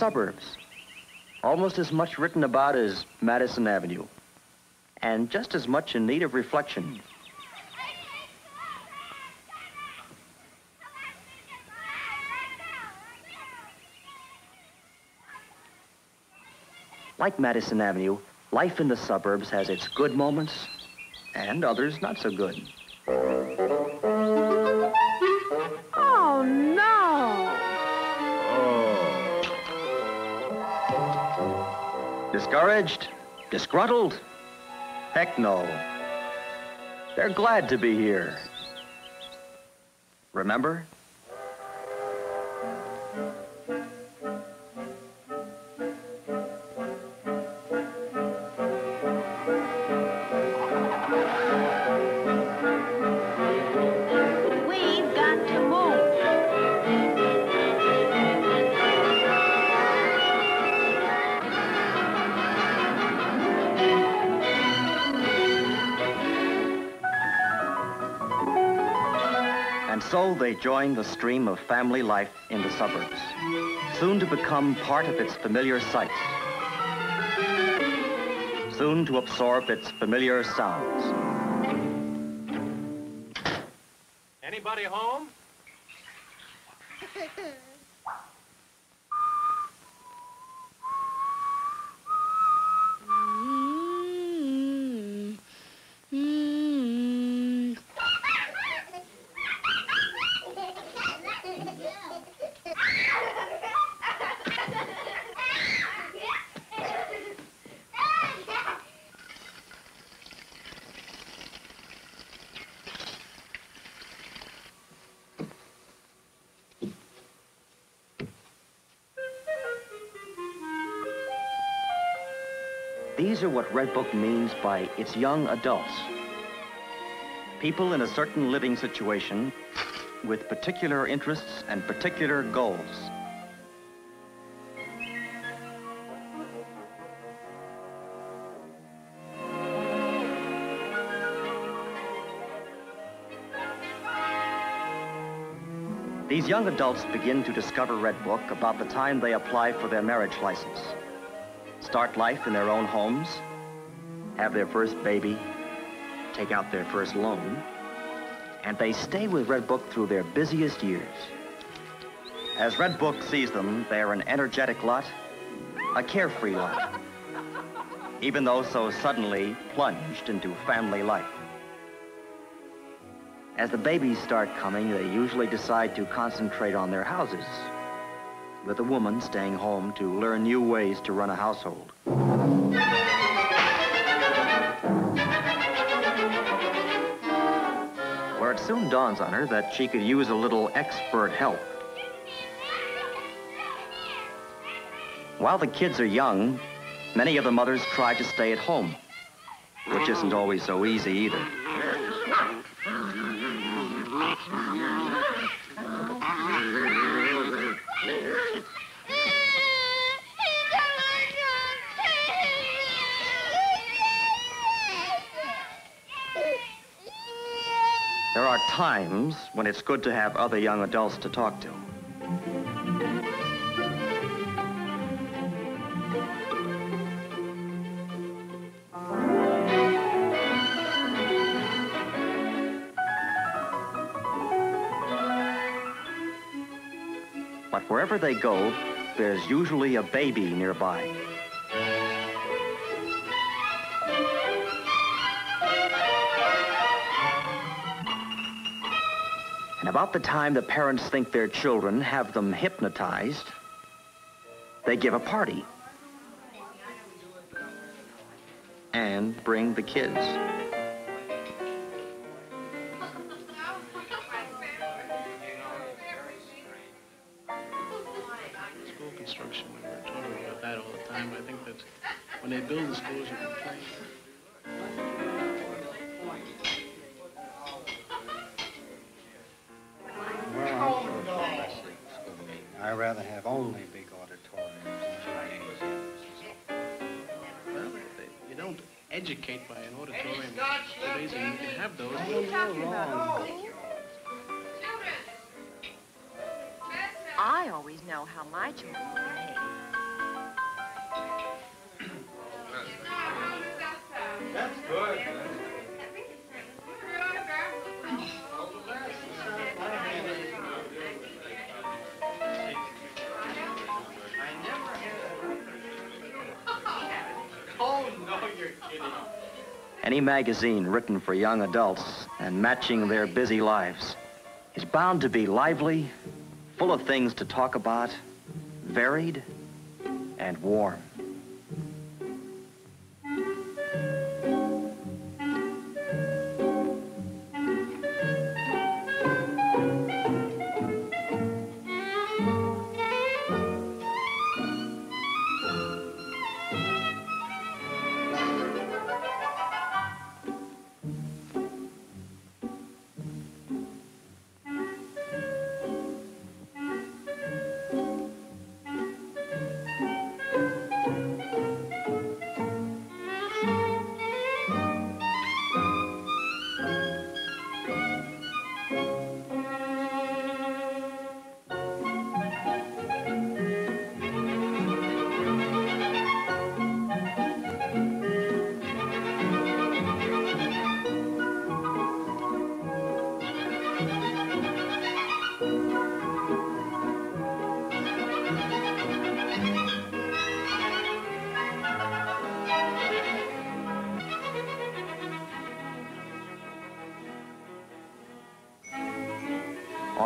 Suburbs. Almost as much written about as Madison Avenue. And just as much in need of reflection. Like Madison Avenue, life in the suburbs has its good moments and others not so good. Discouraged? Disgruntled? Heck no. They're glad to be here. Remember? They join the stream of family life in the suburbs, soon to become part of its familiar sights, soon to absorb its familiar sounds. Anybody home? These are what Redbook means by its young adults. People in a certain living situation with particular interests and particular goals. These young adults begin to discover Redbook about the time they apply for their marriage license start life in their own homes, have their first baby, take out their first loan, and they stay with Redbook through their busiest years. As Redbook sees them, they're an energetic lot, a carefree lot, even though so suddenly plunged into family life. As the babies start coming, they usually decide to concentrate on their houses, with a woman staying home to learn new ways to run a household. Where it soon dawns on her that she could use a little expert help. While the kids are young, many of the mothers try to stay at home, which isn't always so easy either. There are times when it's good to have other young adults to talk to. But wherever they go, there's usually a baby nearby. About the time the parents think their children have them hypnotized, they give a party. And bring the kids. School construction, we were talking about that all the time. I think that when they build the schools, you can play. Educate by an auditorium. Nowadays, and you can have those. You don't go. I always know how my children will behave. That's good. Any magazine written for young adults and matching their busy lives is bound to be lively, full of things to talk about, varied, and warm.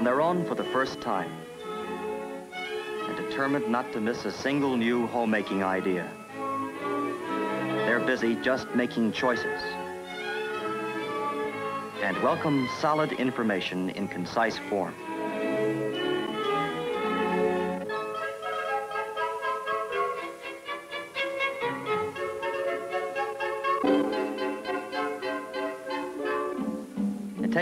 On their own for the first time and determined not to miss a single new homemaking idea. They're busy just making choices and welcome solid information in concise form.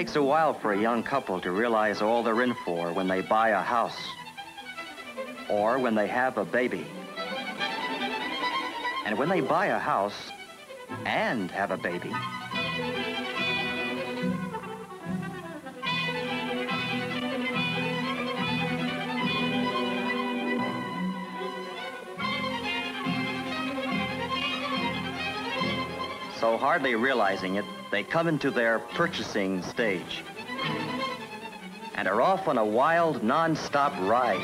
Takes a while for a young couple to realize all they're in for when they buy a house or when they have a baby. And when they buy a house and have a baby, so hardly realizing it, they come into their purchasing stage and are off on a wild, non-stop ride.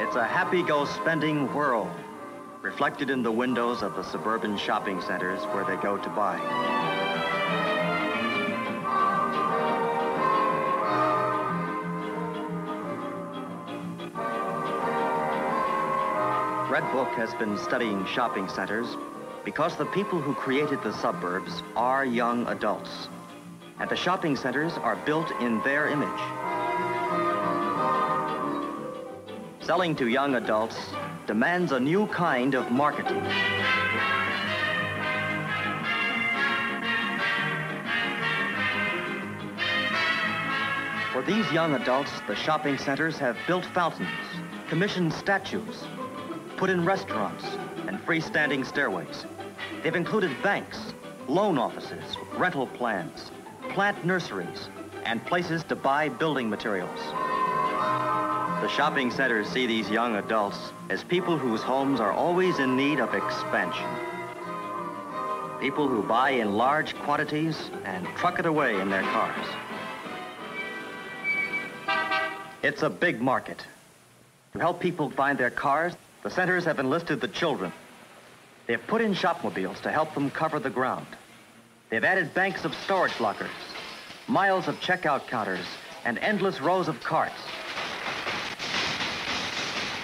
It's a happy-go-spending world, reflected in the windows of the suburban shopping centers where they go to buy. Red Book has been studying shopping centers because the people who created the suburbs are young adults. And the shopping centers are built in their image. Selling to young adults demands a new kind of marketing. For these young adults, the shopping centers have built fountains, commissioned statues, put in restaurants and freestanding stairways. They've included banks, loan offices, rental plans, plant nurseries, and places to buy building materials. The shopping centers see these young adults as people whose homes are always in need of expansion. People who buy in large quantities and truck it away in their cars. It's a big market. To help people find their cars, the centers have enlisted the children. They've put in shopmobiles to help them cover the ground. They've added banks of storage lockers, miles of checkout counters, and endless rows of carts.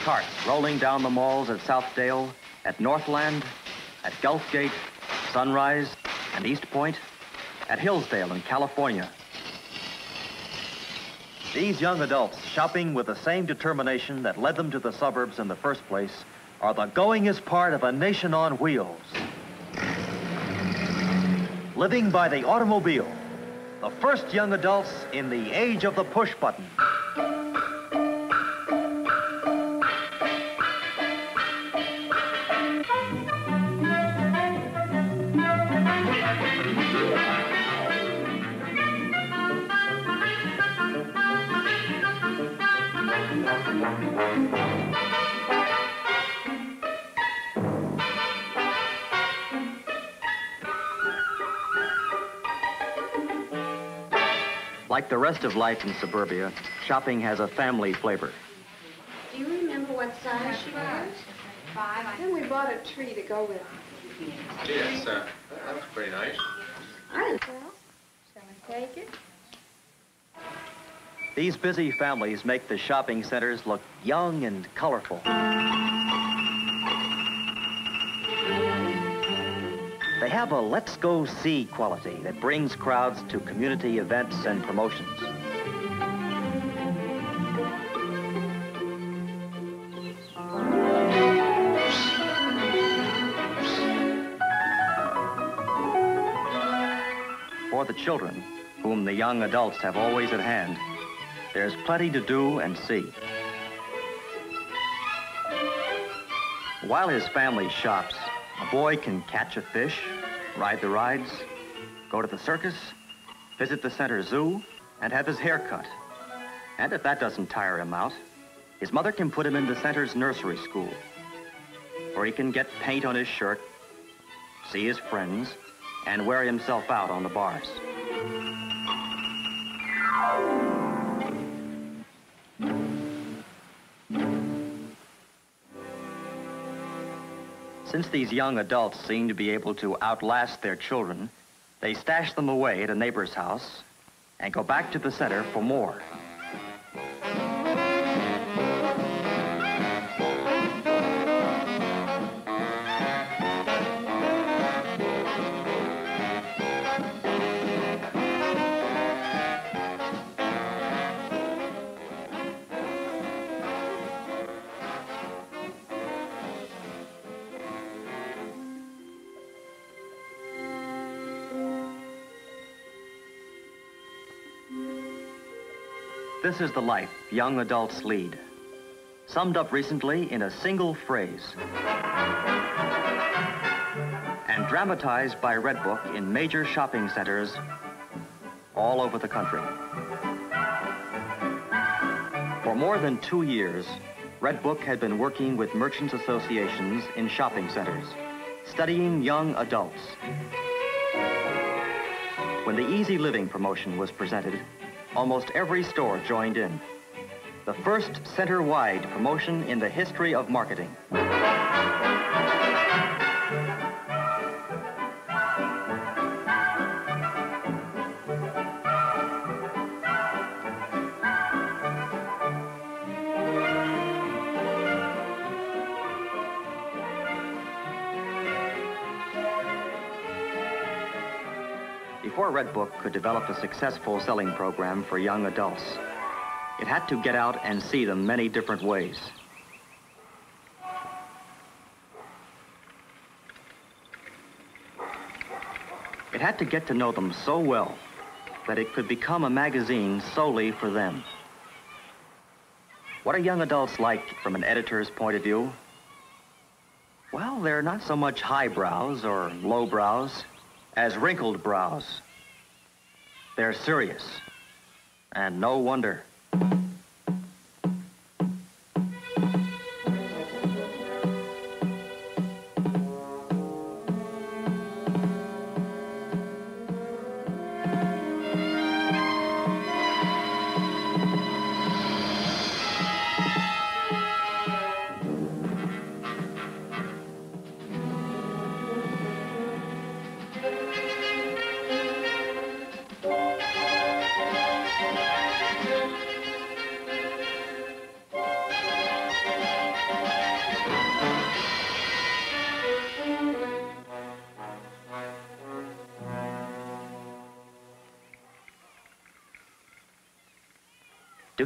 Carts rolling down the malls at Southdale, at Northland, at Gulfgate, Sunrise, and East Point, at Hillsdale in California. These young adults, shopping with the same determination that led them to the suburbs in the first place, are the goingest part of a nation on wheels. Living by the automobile, the first young adults in the age of the push button. Like the rest of life in suburbia, shopping has a family flavor. Do you remember what size she was? Five. Then we bought a tree to go with it. Yes, uh, that was pretty nice. I well, shall I take it? These busy families make the shopping centers look young and colorful. Have a let's go see quality that brings crowds to community events and promotions. For the children, whom the young adults have always at hand, there's plenty to do and see. While his family shops, a boy can catch a fish, ride the rides, go to the circus, visit the center zoo, and have his hair cut. And if that doesn't tire him out, his mother can put him in the center's nursery school, where he can get paint on his shirt, see his friends, and wear himself out on the bars. Since these young adults seem to be able to outlast their children, they stash them away at a neighbor's house and go back to the center for more. This is the life young adults lead, summed up recently in a single phrase, and dramatized by Redbook in major shopping centers all over the country. For more than two years, Redbook had been working with merchants associations in shopping centers, studying young adults. When the Easy Living promotion was presented, almost every store joined in. The first center-wide promotion in the history of marketing. Before Redbook could develop a successful selling program for young adults, it had to get out and see them many different ways. It had to get to know them so well that it could become a magazine solely for them. What are young adults like from an editor's point of view? Well, they're not so much highbrows or lowbrows as wrinkled brows. They're serious. And no wonder.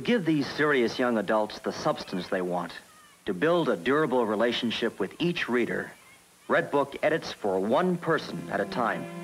Give these serious young adults the substance they want, to build a durable relationship with each reader, Redbook edits for one person at a time.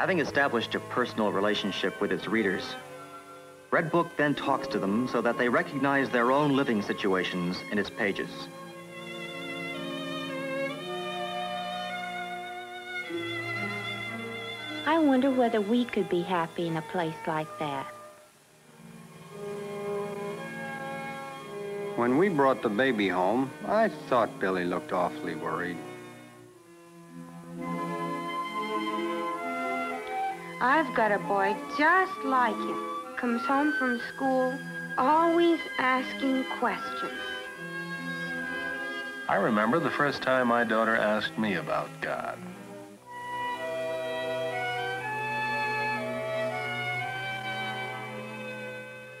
Having established a personal relationship with its readers, Redbook then talks to them so that they recognize their own living situations in its pages. I wonder whether we could be happy in a place like that. When we brought the baby home, I thought Billy looked awfully worried. I've got a boy just like him. Comes home from school, always asking questions. I remember the first time my daughter asked me about God.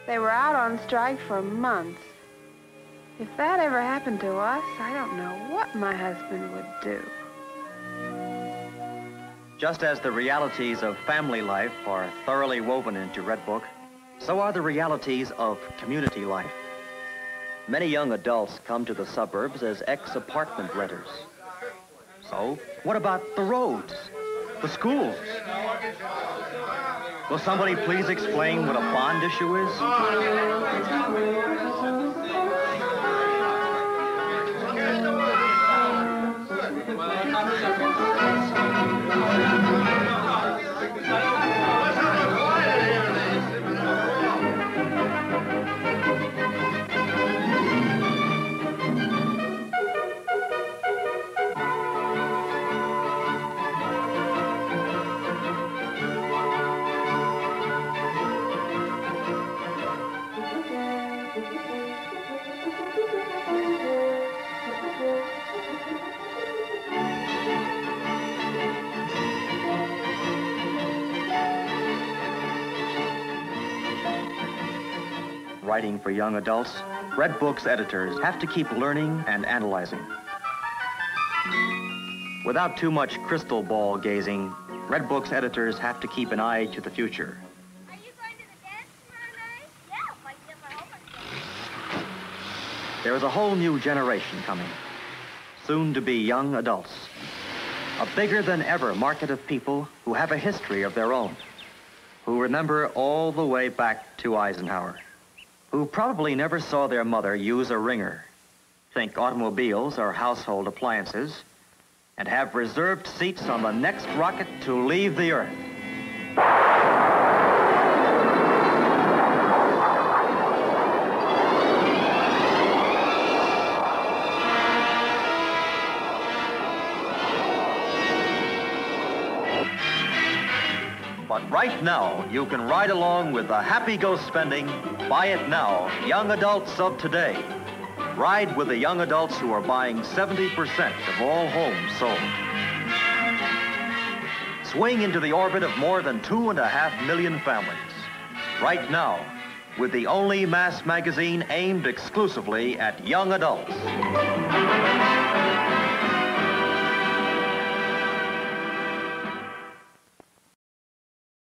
They were out on strike for months. If that ever happened to us, I don't know what my husband would do. Just as the realities of family life are thoroughly woven into Redbook, so are the realities of community life. Many young adults come to the suburbs as ex-apartment renters. So, what about the roads, the schools? Will somebody please explain what a bond issue is? Writing for young adults, Redbook's editors have to keep learning and analyzing. Without too much crystal ball gazing, Redbook's editors have to keep an eye to the future. Are you going to the dance tomorrow night? Yeah, if I get my homework done. There is a whole new generation coming, soon to be young adults. A bigger than ever market of people who have a history of their own, who remember all the way back to Eisenhower, who probably never saw their mother use a wringer, think automobiles or household appliances, and have reserved seats on the next rocket to leave the Earth. But right now, you can ride along with the happy go spending. Buy it now, young adults of today. Ride with the young adults who are buying 70% of all homes sold. Swing into the orbit of more than two and a half million families. Right now, with the only mass magazine aimed exclusively at young adults.